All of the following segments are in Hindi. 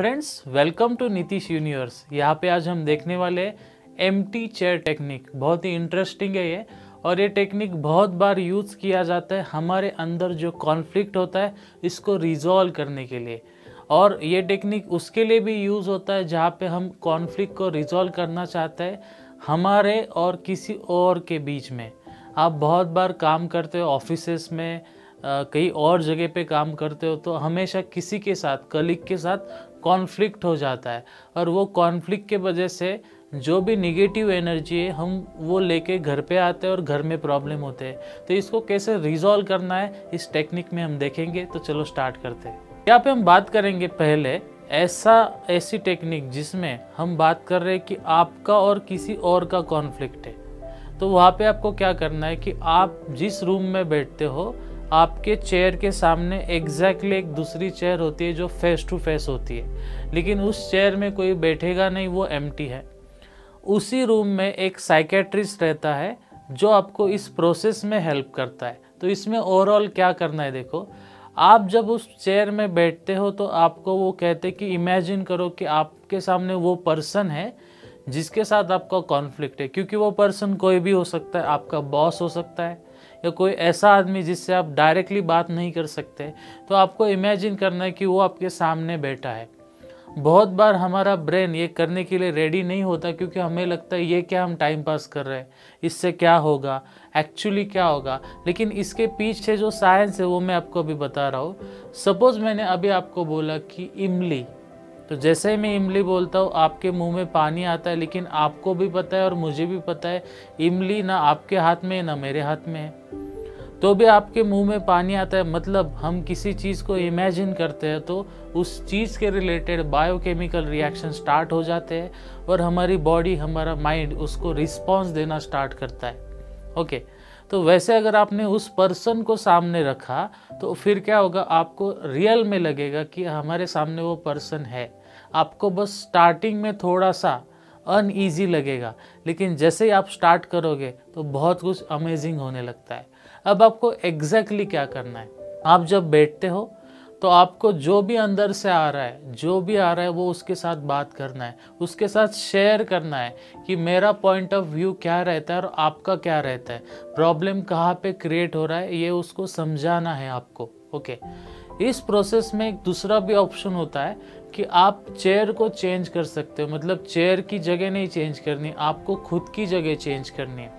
Friends welcome to Nitish universe यहाँ पे आज हम देखने वाले एम टी चेयर टेक्निक बहुत ही इंटरेस्टिंग है ये और ये टेक्निक बहुत बार यूज़ किया जाता है हमारे अंदर जो कॉन्फ्लिक्ट होता है, इसको रिजॉल्व करने के लिए। और ये टेक्निक उसके लिए भी यूज़ होता है जहाँ पे हम कॉन्फ्लिक्ट को रिजॉल्व करना चाहते हैं हमारे और किसी और के बीच में। आप बहुत बार काम करते हो ऑफिसेस में कहीं और जगह पे काम करते हो तो हमेशा किसी के साथ कलीग के साथ कॉन्फ्लिक्ट हो जाता है। और वो कॉन्फ्लिक्ट के वजह से जो भी निगेटिव एनर्जी है, हम वो लेके घर पे आते हैं और घर में प्रॉब्लम होते हैं। तो इसको कैसे रिजॉल्व करना है, इस टेक्निक में हम देखेंगे। तो चलो स्टार्ट करते हैं। यहाँ पे हम बात करेंगे पहले ऐसा, ऐसी टेक्निक जिसमें हम बात कर रहे हैं कि आपका और किसी और का कॉन्फ्लिक्ट है। तो वहाँ पे आपको क्या करना है कि आप जिस रूम में बैठते हो आपके चेयर के सामने एग्जैक्टली एक दूसरी चेयर होती है जो फेस टू फेस होती है। लेकिन उस चेयर में कोई बैठेगा नहीं, वो एम है। उसी रूम में एक साइकेट्रिस्ट रहता है जो आपको इस प्रोसेस में हेल्प करता है। तो इसमें ओवरऑल क्या करना है देखो, आप जब उस चेयर में बैठते हो तो आपको वो कहते कि इमेजिन करो कि आपके सामने वो पर्सन है जिसके साथ आपका कॉन्फ्लिक्ट है, क्योंकि वो पर्सन कोई भी हो सकता है, आपका बॉस हो सकता है, या कोई ऐसा आदमी जिससे आप डायरेक्टली बात नहीं कर सकते तो आपको इमेजिन करना है कि वो आपके सामने बैठा है। बहुत बार हमारा ब्रेन ये करने के लिए रेडी नहीं होता, क्योंकि हमें लगता है ये क्या हम टाइम पास कर रहे हैं, इससे क्या होगा एक्चुअली क्या होगा। लेकिन इसके पीछे जो साइंस है, वो मैं आपको अभी बता रहा हूँ। सपोज़ मैंने अभी आपको बोला कि इमली तो जैसे ही मैं इमली बोलता हूँ, आपके मुँह में पानी आता है, लेकिन आपको भी पता है और मुझे भी पता है, इमली ना आपके हाथ में है, ना मेरे हाथ में है। तो भी आपके मुँह में पानी आता है मतलब हम किसी चीज़ को इमेजिन करते हैं तो उस चीज़ के रिलेटेड बायोकेमिकल रिएक्शन स्टार्ट हो जाते हैं और हमारी बॉडी हमारा माइंड उसको रिस्पॉन्स देना स्टार्ट करता है। ओके तो वैसे अगर आपने उस पर्सन को सामने रखा तो फिर क्या होगा, आपको रियल में लगेगा कि हमारे सामने वो पर्सन है। आपको बस स्टार्टिंग में थोड़ा सा अनईजी लगेगा। लेकिन जैसे ही आप स्टार्ट करोगे तो बहुत कुछ अमेजिंग होने लगता है। अब आपको एग्जैक्टली exactly क्या करना है? आप जब बैठते हो तो आपको जो भी अंदर से आ रहा है, जो भी आ रहा है, वो उसके साथ बात करना है। उसके साथ शेयर करना है कि मेरा पॉइंट ऑफ़ व्यू क्या रहता है और आपका क्या रहता है। प्रॉब्लम कहाँ पे क्रिएट हो रहा है, ये उसको समझाना है आपको ओके इस प्रोसेस में एक दूसरा भी ऑप्शन होता है कि आप चेयर को चेंज कर सकते हो। मतलब चेयर की जगह नहीं चेंज करनी, आपको खुद की जगह चेंज करनी है।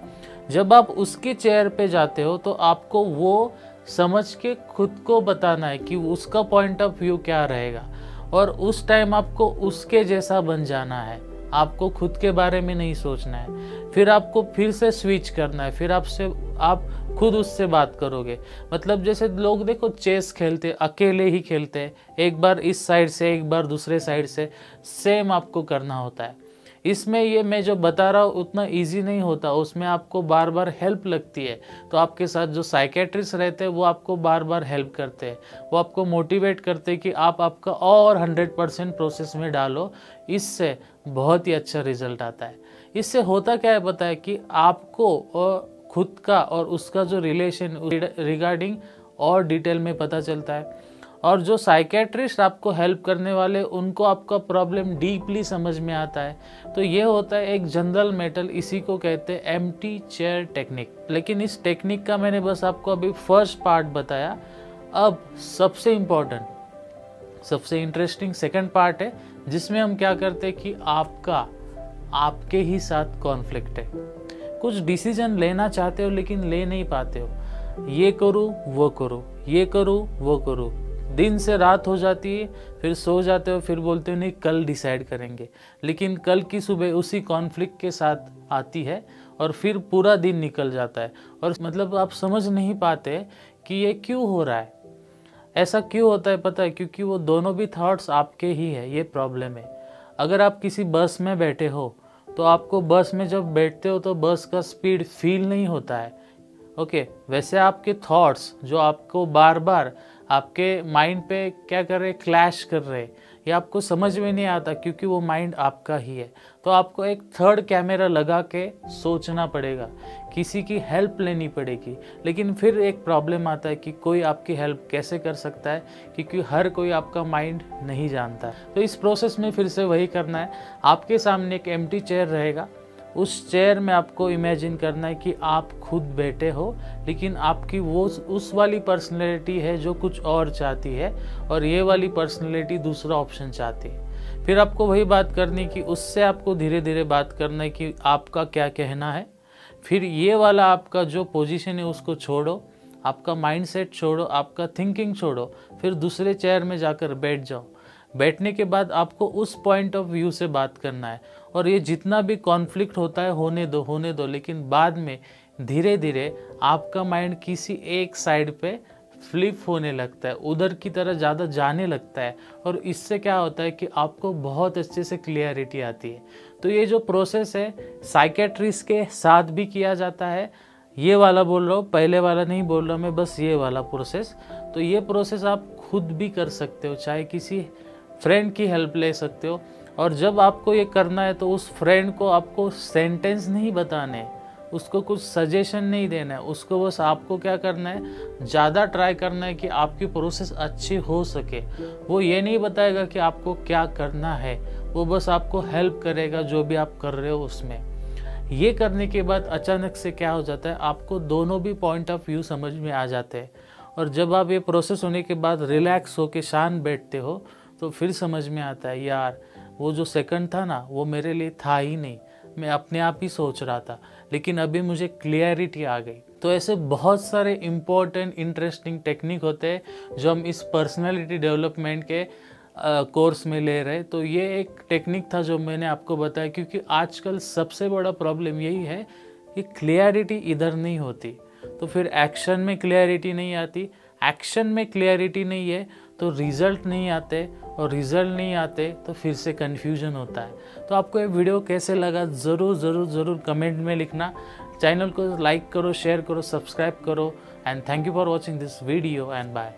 जब आप उसके चेयर पे जाते हो तो आपको वो समझ के खुद को बताना है कि उसका पॉइंट ऑफ़ व्यू क्या रहेगा। और उस टाइम आपको उसके जैसा बन जाना है। आपको खुद के बारे में नहीं सोचना है। फिर आपको फिर से स्विच करना है। फिर आपसे आप खुद उससे बात करोगे। मतलब जैसे लोग देखो चेस खेलते, अकेले ही खेलते हैं। एक बार इस साइड से, एक बार दूसरे साइड से सेम आपको करना होता है। इसमें ये मैं जो बता रहा हूँ, उतना इजी नहीं होता। उसमें आपको बार बार हेल्प लगती है। तो आपके साथ जो साइकेट्रिस्ट रहते हैं, वो आपको बार बार हेल्प करते हैं। वो आपको मोटिवेट करते हैं कि आप आपका और हंड्रेड परसेंट प्रोसेस में डालो। इससे बहुत ही अच्छा रिज़ल्ट आता है। इससे होता क्या है पता है कि आपको खुद का और उसका जो रिलेशन रिगार्डिंग और डिटेल में पता चलता है। और जो साइकेट्रिस्ट आपको हेल्प करने वाले, उनको आपका प्रॉब्लम डीपली समझ में आता है। तो ये होता है एक जनरल मेटल इसी को कहते हैं एम टी चेयर टेक्निक लेकिन इस टेक्निक का मैंने बस आपको अभी फ़र्स्ट पार्ट बताया। अब सबसे इम्पोर्टेंट सबसे इंटरेस्टिंग सेकंड पार्ट है, जिसमें हम क्या करते हैं कि आपका, आपके ही साथ कॉन्फ्लिक्ट है। कुछ डिसीज़न लेना चाहते हो लेकिन ले नहीं पाते हो। ये करूँ, वो करूँ। ये करूँ, वो करूँ। दिन से रात हो जाती है, फिर सो जाते हो, फिर बोलते हो, नहीं, कल डिसाइड करेंगे। लेकिन कल की सुबह उसी कॉन्फ्लिक्ट के साथ आती है और फिर पूरा दिन निकल जाता है। और मतलब आप समझ नहीं पाते कि ये क्यों हो रहा है। ऐसा क्यों होता है पता है? क्योंकि वो दोनों भी थॉट्स आपके ही है, ये प्रॉब्लम है। अगर आप किसी बस में बैठे हो तो आपको बस में जब बैठते हो तो बस का स्पीड फील नहीं होता है। ओके, वैसे आपके थॉट्स जो आपको बार बार आपके माइंड पे क्या कर रहे क्लैश कर रहे ये आपको समझ में नहीं आता क्योंकि वो माइंड आपका ही है। तो आपको एक थर्ड कैमरा लगा के सोचना पड़ेगा, किसी की हेल्प लेनी पड़ेगी। लेकिन फिर एक प्रॉब्लम आता है कि कोई आपकी हेल्प कैसे कर सकता है, क्योंकि हर कोई आपका माइंड नहीं जानता। तो इस प्रोसेस में फिर से वही करना है। आपके सामने एक एम्प्टी चेयर रहेगा उस चेयर में आपको इमेजिन करना है कि आप खुद बैठे हो, लेकिन आपकी वो उस वाली पर्सनैलिटी है जो कुछ और चाहती है, और ये वाली पर्सनैलिटी दूसरा ऑप्शन चाहती है। फिर आपको वही बात करनी कि उससे आपको धीरे धीरे बात करना है कि आपका क्या कहना है। फिर ये वाला आपका जो पोजीशन है उसको छोड़ो, आपका माइंडसेट छोड़ो, आपका थिंकिंग छोड़ो, फिर दूसरे चेयर में जाकर बैठ जाओ। बैठने के बाद आपको उस पॉइंट ऑफ़ व्यू से बात करना है। और ये जितना भी कॉन्फ्लिक्ट होता है, होने दो होने दो, लेकिन बाद में धीरे धीरे आपका माइंड किसी एक साइड पे फ्लिप होने लगता है, उधर की तरह ज़्यादा जाने लगता है। और इससे क्या होता है कि आपको बहुत अच्छे से क्लियरिटी आती है। तो ये जो प्रोसेस है साइकेट्रिस्ट के साथ भी किया जाता है। ये वाला बोल रहा हूँ, पहले वाला नहीं बोल रहा मैं, बस ये वाला प्रोसेस तो ये प्रोसेस आप खुद भी कर सकते हो, चाहे किसी फ्रेंड की हेल्प ले सकते हो। और जब आपको ये करना है तो उस फ्रेंड को आपको सेंटेंस नहीं बताने उसको कुछ सजेशन नहीं देना है। उसको बस आपको क्या करना है, ज़्यादा ट्राई करना है कि आपकी प्रोसेस अच्छी हो सके। वो ये नहीं बताएगा कि आपको क्या करना है। वो बस आपको हेल्प करेगा जो भी आप कर रहे हो उसमें। ये करने के बाद अचानक से क्या हो जाता है, आपको दोनों भी पॉइंट ऑफ़ व्यू समझ में आ जाते हैं। और जब आप ये प्रोसेस होने के बाद रिलैक्स होके शांत बैठते हो तो फिर समझ में आता है, यार, वो जो सेकंड था ना, वो मेरे लिए था ही नहीं। मैं अपने आप ही सोच रहा था, लेकिन अभी मुझे क्लियरिटी आ गई। तो ऐसे बहुत सारे इम्पोर्टेंट इंटरेस्टिंग टेक्निक होते हैं, जो हम इस पर्सनालिटी डेवलपमेंट के कोर्स में ले रहे तो ये एक टेक्निक था जो मैंने आपको बताया, क्योंकि आजकल सबसे बड़ा प्रॉब्लम यही है कि क्लियरिटी इधर नहीं होती। तो फिर एक्शन में क्लियरिटी नहीं आती। एक्शन में क्लियरिटी नहीं है तो रिज़ल्ट नहीं आते। और रिज़ल्ट नहीं आते तो फिर से कन्फ्यूज़न होता है। तो आपको ये वीडियो कैसे लगा, ज़रूर ज़रूर ज़रूर कमेंट में लिखना। चैनल को लाइक करो शेयर करो सब्सक्राइब करो। And thank you for watching this video and bye